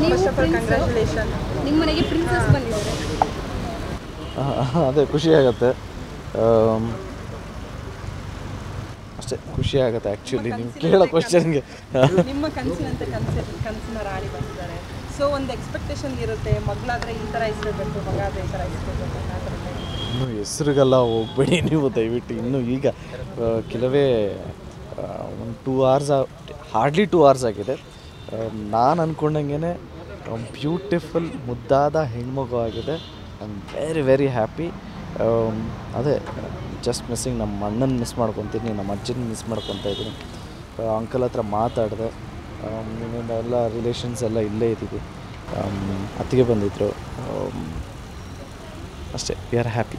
ನೀವು first of all congratulation ನಿಮ್ಮ ಮನೆಗೆ ಪ್ರಿನ್ಸಸ್ ಬಂದಿದ್ದಾರೆ. ಅದೇ ಖುಷಿ ಆಗುತ್ತೆ. ಅಷ್ಟೇ ಖುಷಿ ಆಗುತ್ತೆ ಆ್ಯಕ್ಚುಲಿ ನೀವು ಕೇಳೋ ಕ್ವಶನ್ಗೆ ನಿಮ್ಮ ಕನಸಿನಂತೆ ಕನಸು ಕನಸಿನ ರಾಣಿ ಬಂದಿದ್ದಾರೆ. ಸೊ ಒಂದು ಎಕ್ಸ್ಪೆಕ್ಟೇಷನ್ ಇರುತ್ತೆ ಮಗಳಾದ್ರೆ ಈ ಥರ ಮಗ ಆದ್ರೆ ಈ. ಇನ್ನು ಹೆಸ್ರಿಗೆಲ್ಲ ಹೋಗ್ಬೇಡಿ ನೀವು ದಯವಿಟ್ಟು. ಇನ್ನು ಈಗ ಕೆಲವೇ ಒಂದು two hours hardly two hours ಆಗಿದೆ. ನಾನು ಅಂದ್ಕೊಂಡಂಗೆ ಬ್ಯೂಟಿಫುಲ್ ಮುದ್ದಾದ ಹೆಣ್ಮಗು ಆಗಿದೆ. I am very very happy ಅದೇ ಜಸ್ಟ್ ಮಿಸ್ಸಿಂಗ್ ನಮ್ಮ ಅಣ್ಣನ ಮಿಸ್ ಮಾಡ್ಕೊತೀನಿ, ನಮ್ಮ ಅಜ್ಜನ ಮಿಸ್ ಮಾಡ್ಕೊತಾ ಇದ್ದೀನಿ. ಅಂಕಲ್ ಹತ್ರ ಮಾತಾಡಿದೆ. ಇನ್ನೊಂದು ಎಲ್ಲ ರಿಲೇಷನ್ಸ್ ಎಲ್ಲ ಇಲ್ಲೇ ಇದ್ದೀವಿ. ಅತ್ತಿಗೆ ಬಂದಿದ್ದರು ಅಷ್ಟೇ ವಿ ಆರ್ ಹ್ಯಾಪಿ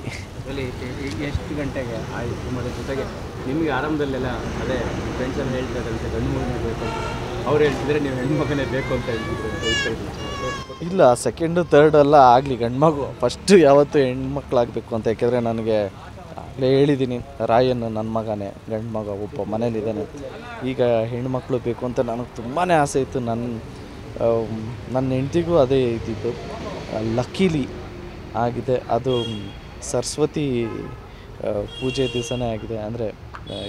ಎಷ್ಟು ಗಂಟೆಗೆ ಆಯಿತು? ಮತ್ತು ಜೊತೆಗೆ ನಿಮಗೆ ಆರಂಭದಲ್ಲೆಲ್ಲ ಅದೇ ಫ್ರೆಂಡ್ಸ್ ಎಲ್ಲ ಹೇಳ್ತಾರೆ ಗಂಡು ಅವ್ರು ಹೇಳ್ತಿದ್ರೆ ನೀವು ಹೆಣ್ಣು ಮಗನೇ ಬೇಕು ಅಂತ ಹೇಳ್ತಿದ್ರು ಇಲ್ಲ ಸೆಕೆಂಡು ತರ್ಡ್ ಎಲ್ಲ ಆಗಲಿ ಗಂಡ್ಮಗು ಫಸ್ಟು ಯಾವತ್ತೂ ಹೆಣ್ಮಕ್ಳಾಗಬೇಕು ಅಂತ, ಯಾಕೆಂದರೆ ನನಗೆ ಆಗಲೇ ಹೇಳಿದ್ದೀನಿ ರಾಯನ್ ನನ್ನ ಮಗನೇ, ಗಂಡು ಮಗ ಒಬ್ಬ ಮನೇಲಿದ್ದಾನೆ. ಈಗ ಹೆಣ್ಮಕ್ಳು ಬೇಕು ಅಂತ ನನಗೆ ತುಂಬಾ ಆಸೆ ಇತ್ತು. ನನ್ನ ನನ್ನ ಹೆಂಡ್ತಿಗೂ ಅದೇ ಇದ್ದಿತ್ತು ಲಕ್ಕೀಲಿ ಆಗಿದೆ. ಅದು, ಸರಸ್ವತಿ ಪೂಜೆ ದಿವಸನೇ ಆಗಿದೆ. ಅಂದರೆ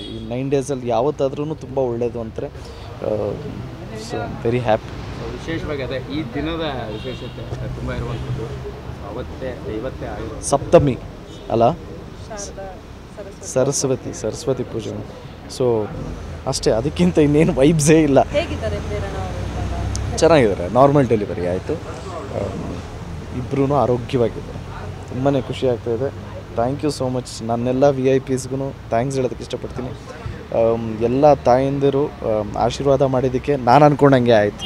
ಈ ನೈನ್ ಡೇಸಲ್ಲಿ ಯಾವತ್ತಾದ್ರೂ ತುಂಬ ಒಳ್ಳೆಯದು ಅಂತಾರೆ ಸೊ ವೆರಿ ಹ್ಯಾಪಿ ವಿಶೇಷವಾಗಿ ಅದೇ ಈ ದಿನದ ವಿಶೇಷತೆ ತುಂಬ ಇರುವಂಥದ್ದು ಅವತ್ತೇ ಇವತ್ತೇ ಆಗಿದೆ ಸಪ್ತಮಿ ಅಲ್ಲ? ಸರಸ್ವತಿ ಸರಸ್ವತಿ ಸರಸ್ವತಿ ಪೂಜೆ. ಸೊ ಅಷ್ಟೇ ಅದಕ್ಕಿಂತ ಇನ್ನೇನು ವೈಬ್ಸೇ ಇಲ್ಲ. ಚೆನ್ನಾಗಿದ್ದಾರೆ ನಾರ್ಮಲ್ ಡೆಲಿವರಿ ಆಯಿತು. ಇಬ್ಬರೂ ಆರೋಗ್ಯವಾಗಿದ್ದಾರೆ. ತುಂಬಾ ಖುಷಿ ಆಗ್ತಾಯಿದೆ ಥ್ಯಾಂಕ್ ಯು ಸೋ ಮಚ್ ನನ್ನೆಲ್ಲ ವಿ ಐ ಪಿಸ್ಗೂ ಥ್ಯಾಂಕ್ಸ್ ಹೇಳೋದಕ್ಕೆ ಇಷ್ಟಪಡ್ತೀನಿ. ಆಮ್, ಎಲ್ಲ ತಾಯಂದಿರು ಆಶೀರ್ವಾದ ಮಾಡಿದ್ದಕ್ಕೆ ನಾನು ಅಂದ್ಕೊಂಡಂಗೆ ಆಯಿತು.